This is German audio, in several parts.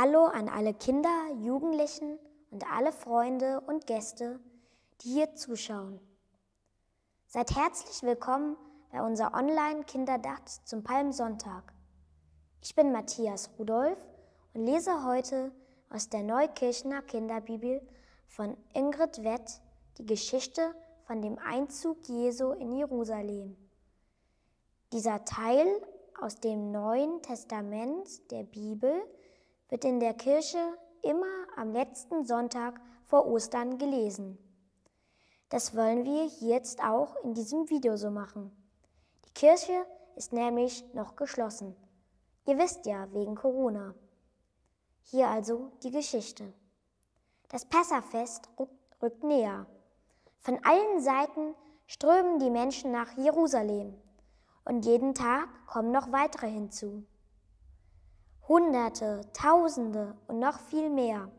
Hallo an alle Kinder, Jugendlichen und alle Freunde und Gäste, die hier zuschauen. Seid herzlich willkommen bei unserer Online-Kinderdach zum Palmsonntag. Ich bin Matthias Rudolf und lese heute aus der Neukirchener Kinderbibel von Ingrid Wett die Geschichte von dem Einzug Jesu in Jerusalem. Dieser Teil aus dem Neuen Testament der Bibel wird in der Kirche immer am letzten Sonntag vor Ostern gelesen. Das wollen wir jetzt auch in diesem Video so machen. Die Kirche ist nämlich noch geschlossen. Ihr wisst ja, wegen Corona. Hier also die Geschichte. Das Passafest rückt näher. Von allen Seiten strömen die Menschen nach Jerusalem und jeden Tag kommen noch weitere hinzu. Hunderte, Tausende und noch viel mehr.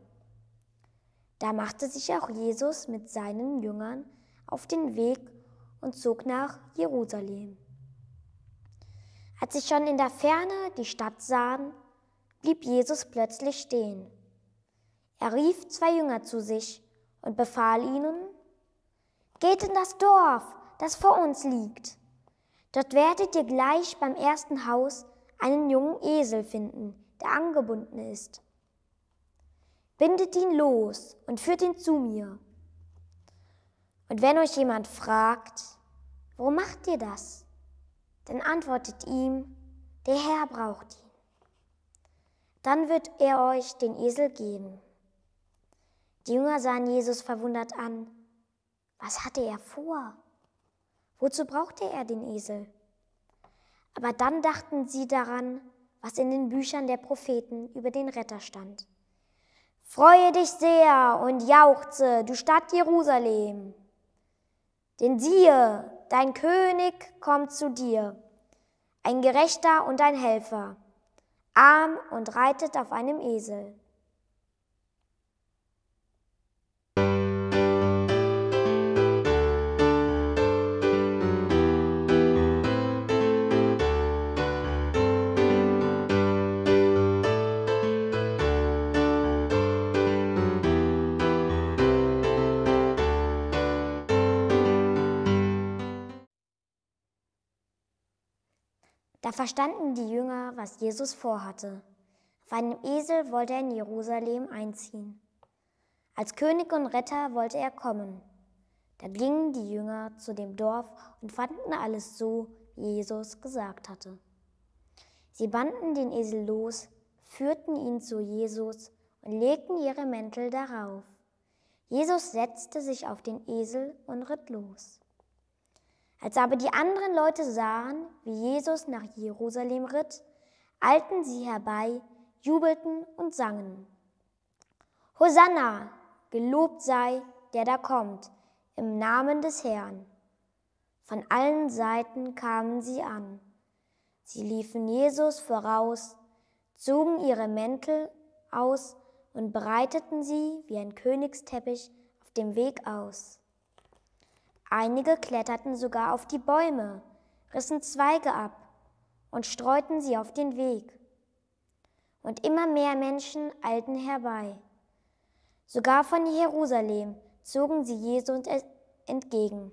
Da machte sich auch Jesus mit seinen Jüngern auf den Weg und zog nach Jerusalem. Als sie schon in der Ferne die Stadt sahen, blieb Jesus plötzlich stehen. Er rief zwei Jünger zu sich und befahl ihnen, Geht in das Dorf, das vor uns liegt. Dort werdet ihr gleich beim ersten Haus einen jungen Esel finden, der angebunden ist. Bindet ihn los und führt ihn zu mir. Und wenn euch jemand fragt, warum macht ihr das? Dann antwortet ihm, der Herr braucht ihn. Dann wird er euch den Esel geben. Die Jünger sahen Jesus verwundert an. Was hatte er vor? Wozu brauchte er den Esel? Aber dann dachten sie daran, was in den Büchern der Propheten über den Retter stand. Freue dich sehr und jauchze, du Stadt Jerusalem. Denn siehe, dein König kommt zu dir, ein Gerechter und ein Helfer, arm und reitet auf einem Esel. Da verstanden die Jünger, was Jesus vorhatte. Auf einem Esel wollte er in Jerusalem einziehen. Als König und Retter wollte er kommen. Da gingen die Jünger zu dem Dorf und fanden alles so, wie Jesus gesagt hatte. Sie banden den Esel los, führten ihn zu Jesus und legten ihre Mäntel darauf. Jesus setzte sich auf den Esel und ritt los. Als aber die anderen Leute sahen, wie Jesus nach Jerusalem ritt, eilten sie herbei, jubelten und sangen. Hosanna, gelobt sei, der da kommt, im Namen des Herrn. Von allen Seiten kamen sie an. Sie liefen Jesus voraus, zogen ihre Mäntel aus und breiteten sie wie ein Königsteppich auf dem Weg aus. Einige kletterten sogar auf die Bäume, rissen Zweige ab und streuten sie auf den Weg. Und immer mehr Menschen eilten herbei. Sogar von Jerusalem zogen sie Jesu entgegen.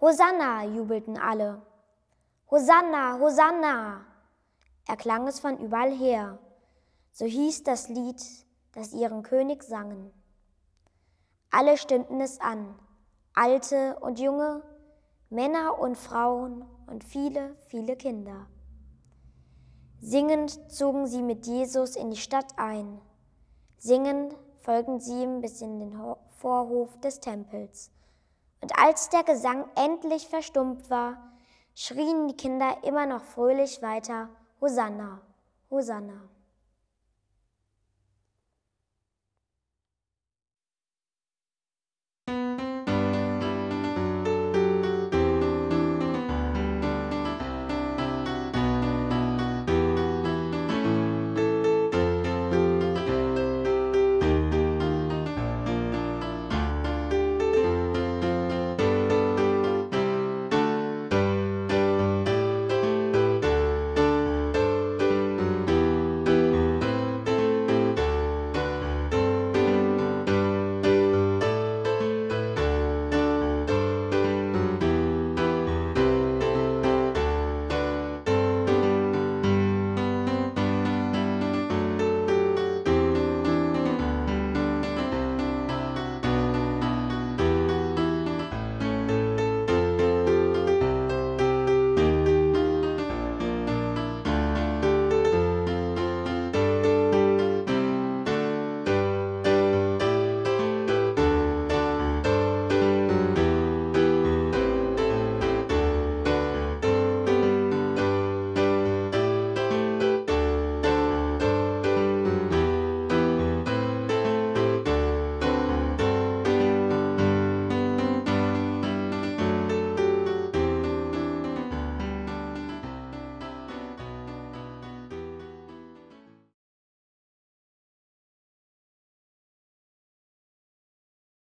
Hosanna, jubelten alle. Hosanna, Hosanna, erklang es von überall her. So hieß das Lied, das ihren König sangen. Alle stimmten es an Alte und Junge, Männer und Frauen und viele, viele Kinder. Singend zogen sie mit Jesus in die Stadt ein. Singend folgten sie ihm bis in den Vorhof des Tempels. Und als der Gesang endlich verstummt war, schrien die Kinder immer noch fröhlich weiter, Hosanna, Hosanna.